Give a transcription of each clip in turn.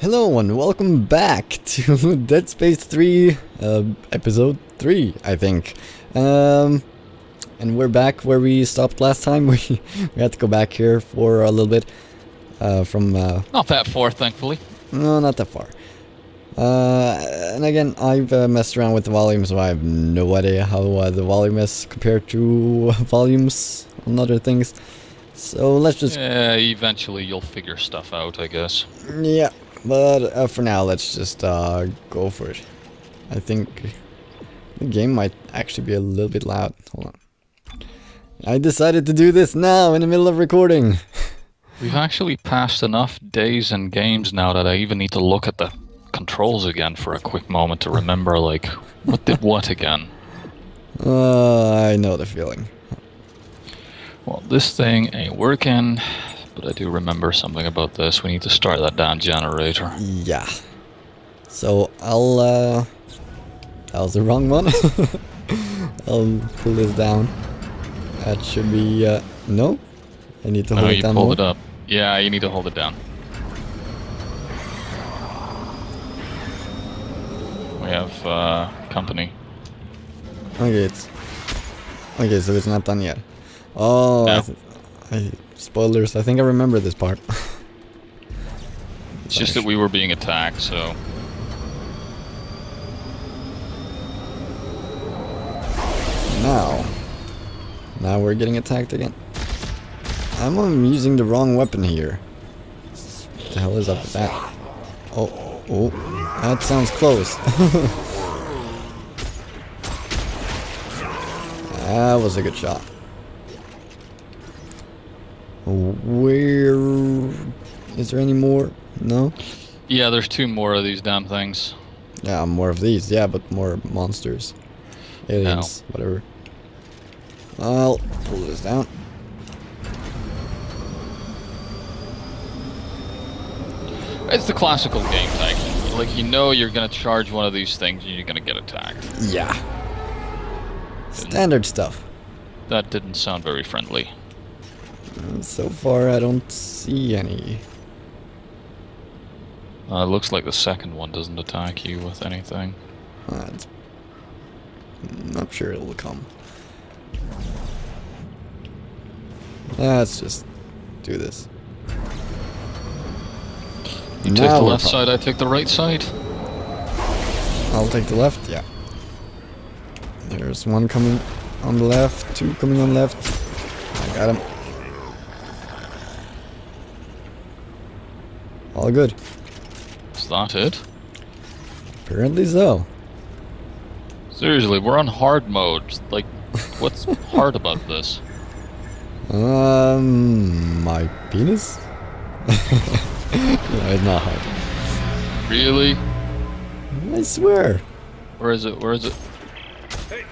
Hello and welcome back to Dead Space 3, uh, episode 3, I think. Um, and we're back where we stopped last time. We, we had to go back here for a little bit. Uh, from, uh, Not that far, thankfully. no, not that far. Uh, and again, I've uh, messed around with the volume, so I have no idea how uh, the volume is compared to volumes on other things. So let's just Yeah, eventually you'll figure stuff out, I guess. Yeah, but uh, for now, let's just uh, go for it. I think the game might actually be a little bit loud. Hold on. I decided to do this now in the middle of recording. We've actually passed enough days and games now that I even need to look at the controls again for a quick moment to remember, like, what did what again? Uh, I know the feeling. Well, this thing ain't working, but I do remember something about this. We need to start that damn generator. Yeah. So I'll. Uh, that was the wrong one. I'll pull this down. That should be. Uh, no. I need to No, hold it you down pulled more. it up. Yeah, you need to hold it down. We have uh, company. Okay, it's okay. So it's not done yet. Oh, No. I, spoilers. I think I remember this part. It's just that we were being attacked, so now, now we're getting attacked again. I'm using the wrong weapon here. What the hell is up with that? Oh, oh, that sounds close. that was a good shot. Where is there any more? No. yeah, there's two more of these damn things. Yeah, more of these. Yeah, but more monsters. Aliens, whatever. I'll pull this down. It's the classical game type. Like you know you're gonna charge one of these things and you're gonna get attacked. Yeah. Standard stuff. That didn't sound very friendly. Uh, So far, I don't see any. Uh, it looks like the second one doesn't attack you with anything. Uh, I'm not sure it'll come. Let's just do this. You Now take the left side, I take the right side. I'll take the left, yeah. There's one coming on the left, two coming on left. I got him. All good. Is that it? Apparently so. Seriously, we're on hard mode. Like, what's hard about this? Um, my penis? no, it's not hard. Really? I swear. Where is it? Where is it? Hey,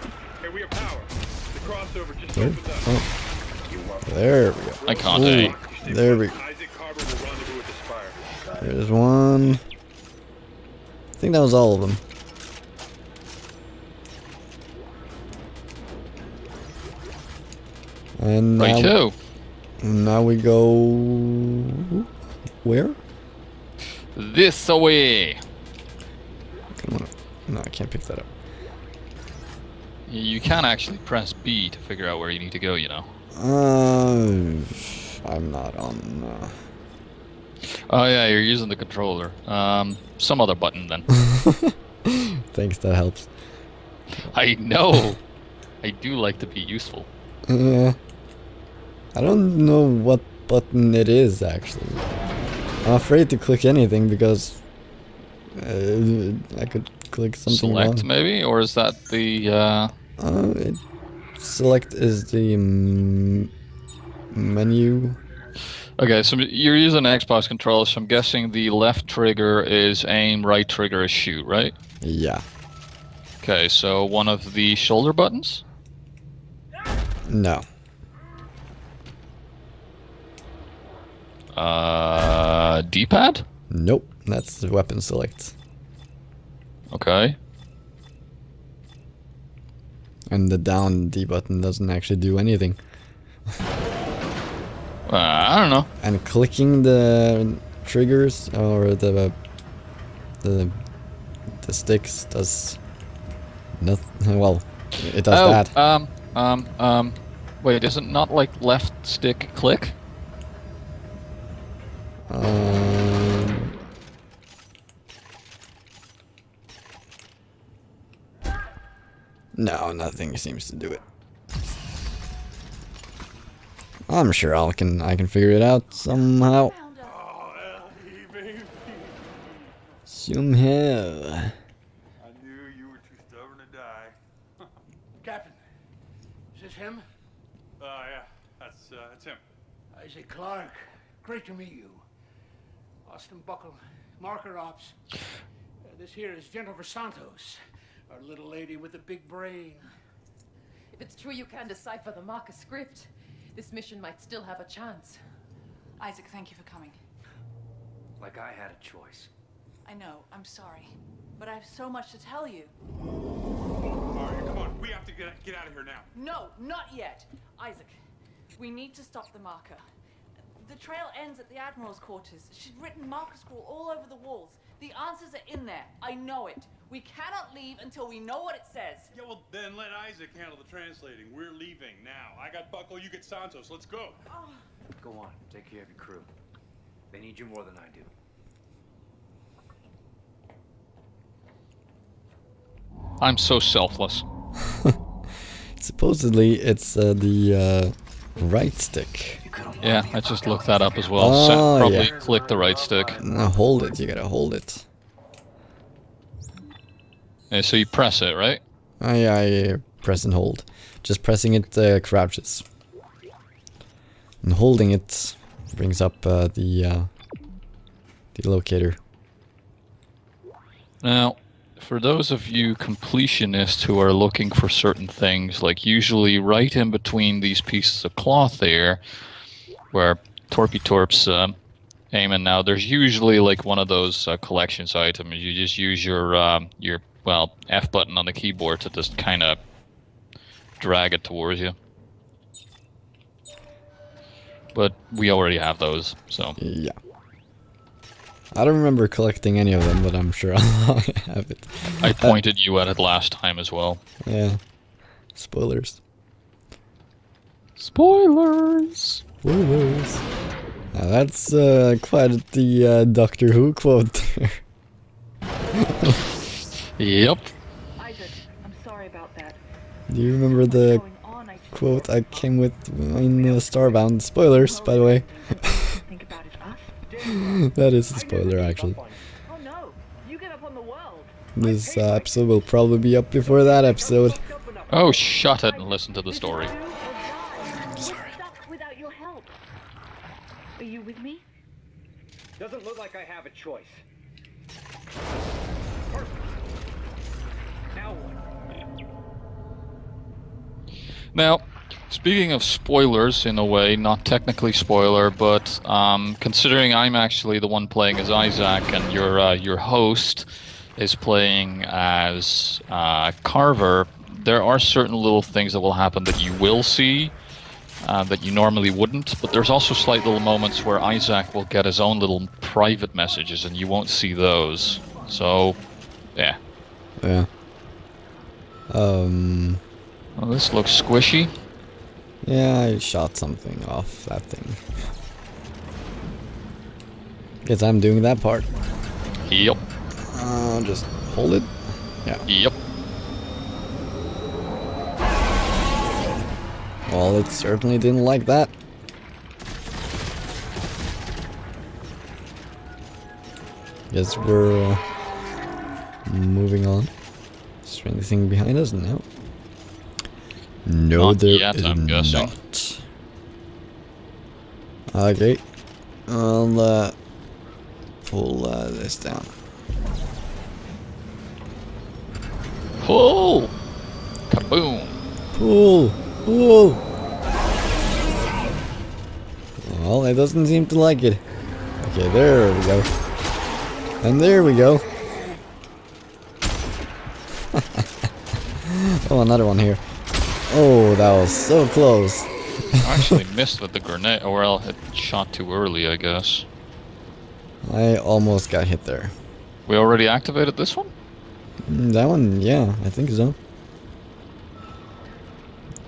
hey, we have power. The crossover just There? opened up. Oh, there we go. I can't. Ooh? There we put. There's one. I think that was all of them. And now, now we go where? This away. No, I can't pick that up. You can actually press B to figure out where you need to go. You know. Uh, I'm not on. Uh, Oh yeah, you're using the controller. Um, some other button then. thanks, that helps. I know. I do like to be useful. Uh, I don't know what button it is actually. I'm afraid to click anything because uh, I could click something Select wrong. maybe, or is that the? Uh, Uh, it, select is the menu. Okay, so you're using an Xbox controller, so I'm guessing the left trigger is aim, right trigger is shoot, right? Yeah. Okay, so one of the shoulder buttons. No. Uh, D-pad. Nope. That's the weapon select. Okay. And the down D button doesn't actually do anything. Uh, I don't know. And clicking the triggers or the the the sticks does nothing. Well, it does oh, that. um, um, um, wait, is it not like left stick click? Um, no, nothing seems to do it. I'm sure I can I can figure it out somehow. Oh, Ellie. Somehow. I knew you were too stubborn to die. Captain, is this him? Oh, yeah. That's, uh, that's him. Isaac Clarke. Great to meet you. Austin Buckell, Marker Ops. Uh, this here is Jennifer Santos, our little lady with the big brain. If it's true you can decipher the marker script, this mission might still have a chance. Isaac, thank you for coming. Like I had a choice. I know, I'm sorry. But I have so much to tell you. All right, come on. We have to get, get out of here now. No, not yet. Isaac, we need to stop the marker. The trail ends at the Admiral's quarters. She's written marker scroll all over the walls. The answers are in there. I know it. We cannot leave until we know what it says. Yeah, well, then let Isaac handle the translating. We're leaving now. I got Buckell, you get Santos. Let's go. Go on, take care of your crew. They need you more than I do. I'm so selfless. Supposedly it's uh, the uh, right stick. Yeah, I just looked that up as well. Oh, Sa- probably yeah. click the right stick. Now hold it. You gotta hold it. Yeah, so you press it, right? I I press and hold. Just pressing it uh, crouches. And holding it brings up uh, the uh, the locator. Now, for those of you completionists who are looking for certain things, like usually right in between these pieces of cloth there, where Torpy Torp's uh, aiming now, there's usually like one of those uh, collections items. You just use your um, your well F button on the keyboard to just kind of drag it towards you. But we already have those, so Yeah. I don't remember collecting any of them, but I'm sure I'll have it. I pointed you at it last time as well. Yeah. Spoilers. Spoilers. Spoilers. Now that's uh, quite the uh, Doctor Who quote there. Yep. Isaac, I'm sorry about that. Do you remember the on, I quote I came with in uh, Starbound? Spoilers, by the way. think about it. Us? that is a spoiler, actually. Oh no, you get up on the world. This uh, episode will probably be up before that episode. Oh, shut it and listen to the story. Sorry. Without your help. Are you with me? Doesn't look like I have a choice. Now what? Now, speaking of spoilers, in a way, not technically spoiler, but um, considering I'm actually the one playing as Isaac and your uh, your host is playing as uh, Carver, there are certain little things that will happen that you will see. Uh, that you normally wouldn't, but there's also slight little moments where Isaac will get his own little private messages and you won't see those. So, yeah. Yeah. Um. Well, this looks squishy. Yeah, I shot something off that thing. Guess I'm doing that part. Yep. Uh, just hold it. Yeah. Yep. Well, it certainly didn't like that. Guess we're uh, moving on. Is there anything behind us? No. No, Not there yet, is I'm guessing. not. Okay. I'll uh, pull uh, this down. Pull! Kaboom! Pull! Pull! Well, it doesn't seem to like it. Okay, there we go. And there we go. oh, another one here. Oh, that was so close. I actually missed with the grenade. Or well, it shot too early, I guess. I almost got hit there. We already activated this one? Mm, That one, yeah, I think so.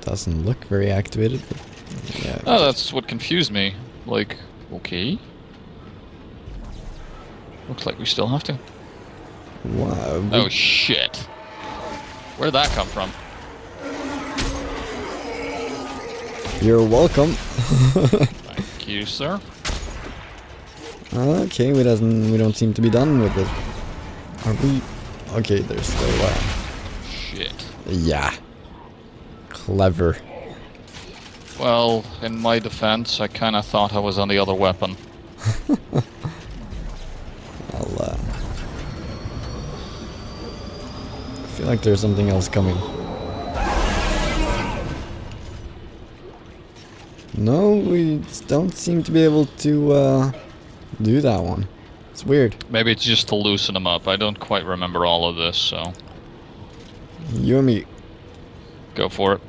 Doesn't look very activated, but yeah. Oh, that's what confused me. Like, okay. Looks like we still have to. Wow. Oh shit. Where did that come from? You're welcome. Thank you, sir. okay, we doesn't we don't seem to be done with it. Are we? Okay, there's still uh, Shit. yeah. Clever. Well, in my defense, I kinda thought I was on the other weapon. I'll uh. I feel like there's something else coming. No, we don't seem to be able to uh, do that one. It's weird. Maybe it's just to loosen them up. I don't quite remember all of this, so You and me, go for it.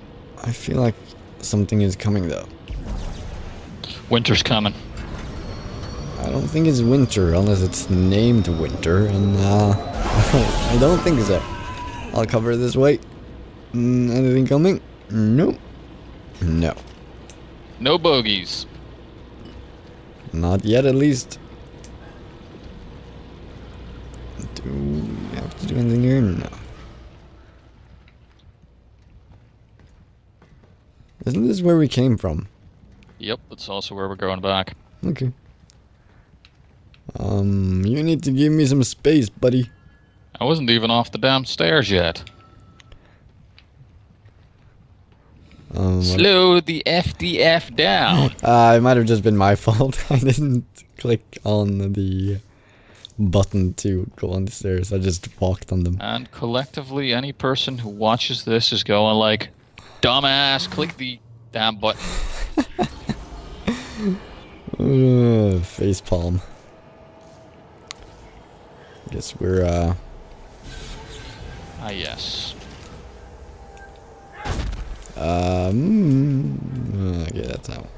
I feel like something is coming though. Winter's coming. I don't think it's winter unless it's named winter, and uh, I don't think so. I'll cover this way. Mm, anything coming? Nope. No. No bogeys. Not yet, at least. Do we have to do anything here? No. Isn't this where we came from? Yep, that's also where we're going back. Okay. Um, you need to give me some space, buddy. I wasn't even off the damn stairs yet. Um, Slow the FDF down. Uh, it might have just been my fault. I didn't click on the button to go on the stairs. I just walked on them. and collectively, any person who watches this is going like, dumbass, click the damn button. Uh, face palm. Guess we're uh Ah, yes. Um okay that's how.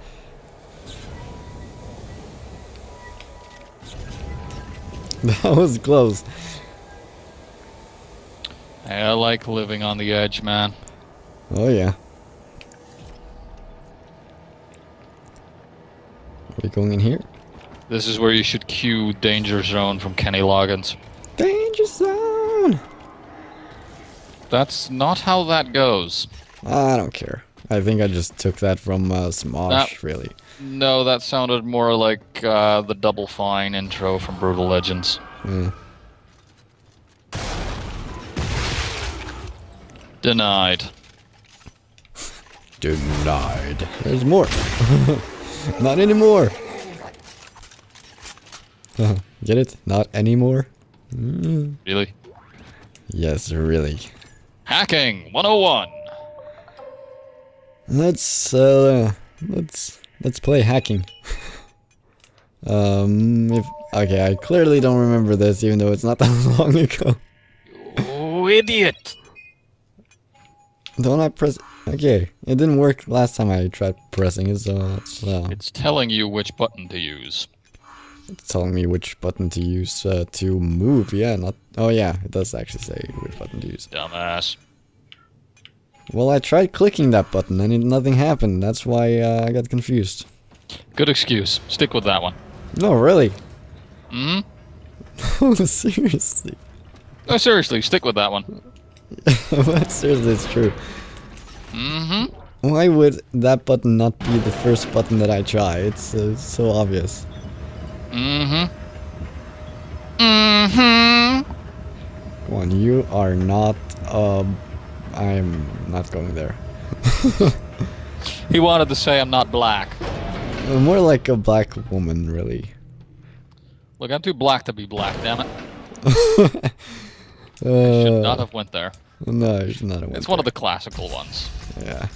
That was close. I like living on the edge, man. Oh yeah. Are we going in here? This is where you should cue Danger Zone from Kenny Loggins. Danger zone. That's not how that goes. I don't care. I think I just took that from uh, Smosh, That- really. No, that sounded more like uh, the Double Fine intro from Brutal Legends. Hmm. Denied. Denied. There's more. Not anymore. Get it? Not anymore? Mm. Really? Yes, really. Hacking 101. Let's uh let's let's play hacking. um if okay, I clearly don't remember this even though it's not that long ago. Oh, idiot. Don't I press Okay, it didn't work last time I tried pressing it, so it's uh It's telling you which button to use. it's telling me which button to use uh, to move. Yeah, not Oh yeah, it does actually say which button to use. Dumbass. Well, I tried clicking that button and it, nothing happened. That's why uh, I got confused. Good excuse. Stick with that one. No, really? Hmm? Oh, seriously? No, seriously, stick with that one. Seriously, it's true. Mm-hmm. Why would that button not be the first button that I try? It's uh, so obvious. Mm-hmm. Mm-hmm. Come on, you are not. Um, I'm not going there. He wanted to say I'm not black. More like a black woman, really. Look, I'm too black to be black, damn it. Should Uh, not have went there. no, it's not a It's one of the classical ones. Yeah.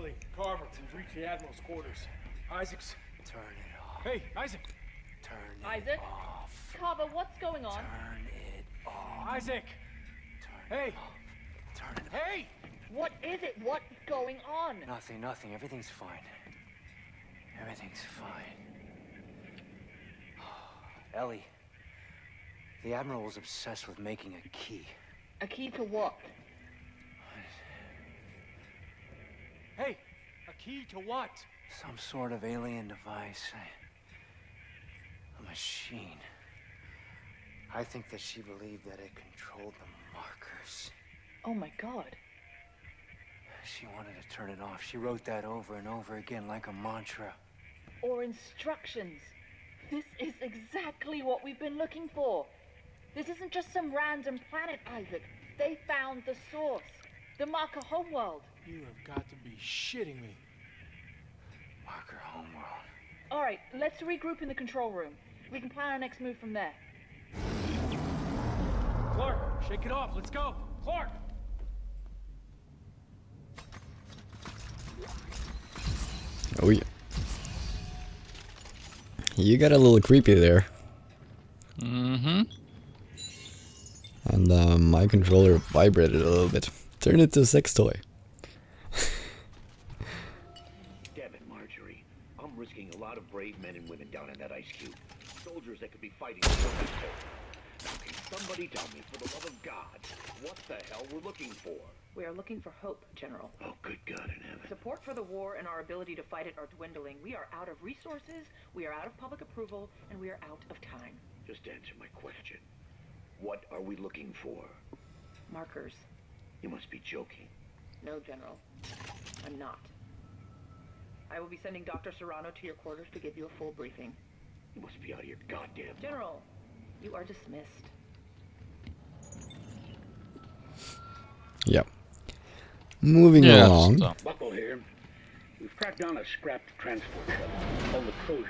Ellie, Carver, we've reached the Admiral's quarters. Isaac's. Turn it off. Hey, Isaac. Turn it Isaac? off. cover. What's going on? Turn it off. Isaac! Turn Hey! Turn it Hey! What is it? What's going on? Nothing, nothing. Everything's fine. Everything's fine. Ellie, the Admiral was obsessed with making a key. A key to what? Key to what? Some sort of alien device. A machine. I think that she believed that it controlled the markers. Oh my god. She wanted to turn it off. She wrote that over and over again like a mantra. Or instructions. This is exactly what we've been looking for. This isn't just some random planet, Isaac. They found the source. The marker homeworld. You have got to be shitting me. Marker homeworld. All right, let's regroup in the control room. We can plan our next move from there. Clarke, shake it off. Let's go. Clarke! Oh yeah. You got a little creepy there. Mm-hmm. And um, my controller vibrated a little bit. Turn it to a sex toy. Brave men and women down in that ice cube. Soldiers that could be fighting for that cold. Now, can somebody tell me, for the love of God, what the hell we're looking for? We are looking for hope, General. Oh, good God in heaven. Support for the war and our ability to fight it are dwindling. We are out of resources, we are out of public approval, and we are out of time. Just answer my question. What are we looking for? Markers. You must be joking. No, General. I'm not. I will be sending Dr. Serrano to your quarters to give you a full briefing. You must be out of your goddamn General, you are dismissed. Yep. Moving Yeah. along. Uh, Buckell here. We've tracked down a scrapped transport shuttle called the Crozier.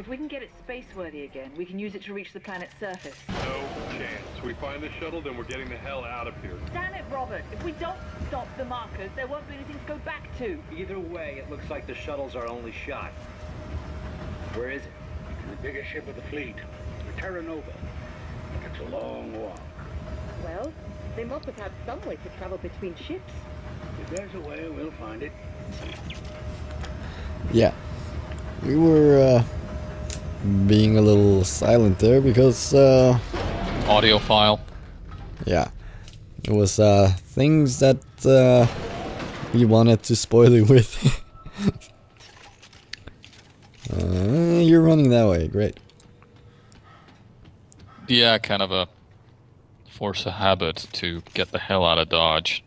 If we can get it spaceworthy again, we can use it to reach the planet's surface. No chance. We find the shuttle, then we're getting the hell out of here. Damn it, Robert! If we don't stop the markers, there won't be anything to go back to. Either way, it looks like the shuttle's our only shot. Where is it? The biggest ship of the fleet, the Terra Nova. It's a long walk. Well, they must have had some way to travel between ships. If there's a way, we'll find it. Yeah. We were uh, being a little silent there because, uh, Audio file. yeah. It was uh, things that uh, we wanted to spoil it with. uh, you're running that way, great. Yeah, kind of a force of habit to get the hell out of Dodge.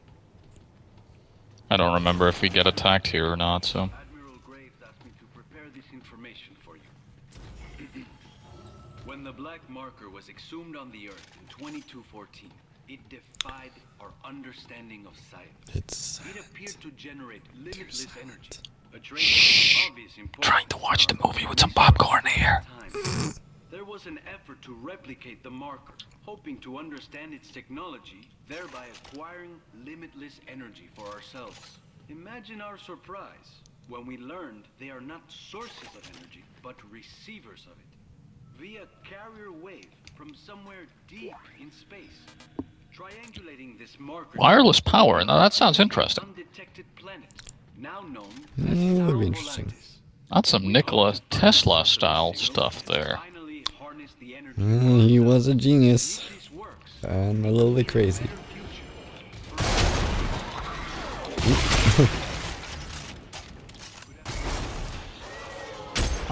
I don't remember if we get attacked here or not, so. Admiral Graves asked me to prepare this information for you. when the black marker was exhumed on the Earth in 2214, it defied our understanding of science. It's It appeared to generate limitless energy. A obvious importance. Trying to watch the movie with some popcorn here. There was an effort to replicate the marker, hoping to understand its technology, thereby acquiring limitless energy for ourselves. Imagine our surprise when we learned they are not sources of energy, but receivers of it. Via carrier wave from somewhere deep in space. Triangulating this marker... Wireless power, now that sounds interesting. Undetected planet, now known Yeah, as that would be interesting. That's some Nikola Tesla style stuff there. Finally harness the energy Uh, he was a genius If this works, and a little bit crazy.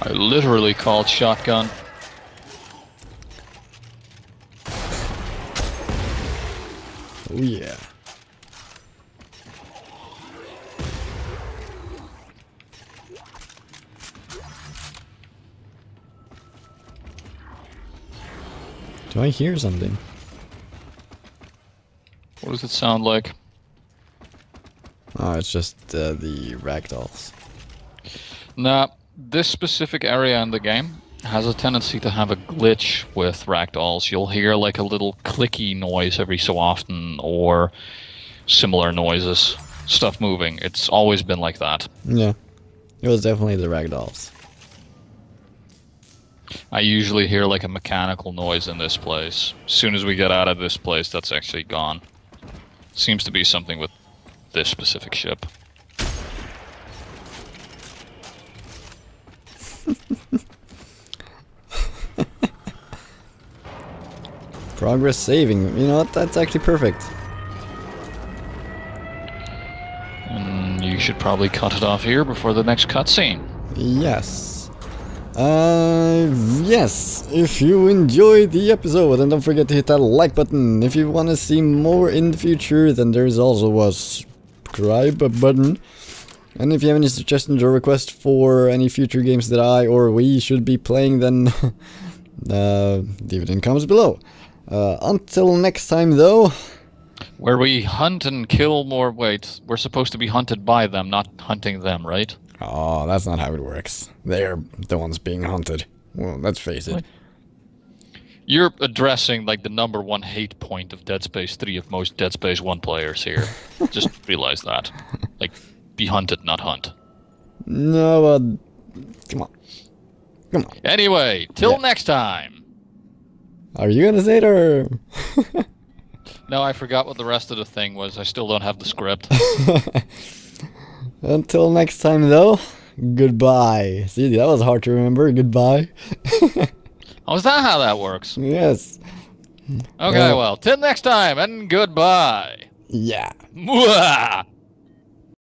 I literally called shotgun. Oh yeah. Do I hear something? What does it sound like? Oh, it's just uh, the ragdolls. Nah, this specific area in the game has a tendency to have a glitch with ragdolls. You'll hear like a little clicky noise every so often, or similar noises, stuff moving. It's always been like that. Yeah. It was definitely the ragdolls. I usually hear like a mechanical noise in this place. As soon as we get out of this place, that's actually gone. Seems to be something with this specific ship. Progress saving. You know what? That's actually perfect. And you should probably cut it off here before the next cutscene. Yes. Uh, yes. If you enjoyed the episode, then don't forget to hit that like button. If you want to see more in the future, then there's also a subscribe button. And if you have any suggestions or requests for any future games that I or we should be playing, then uh, leave it in comments below. Uh, until next time, though. Where we hunt and kill more. Wait, we're supposed to be hunted by them, not hunting them, right? Oh, that's not how it works. They're the ones being hunted. Well, let's face it. You're addressing like the number one hate point of Dead Space 3 of most Dead Space 1 players here. Just realize that. Like, be hunted, not hunt. No, uh, come on. Come on. Anyway, till Yeah. next time. Are you gonna say it or? No, I forgot what the rest of the thing was. I still don't have the script. Until next time, though, goodbye. See, that was hard to remember. Goodbye. oh, is that how that works? yes. Okay, Yeah. well, till next time, and goodbye. Yeah. Mwah!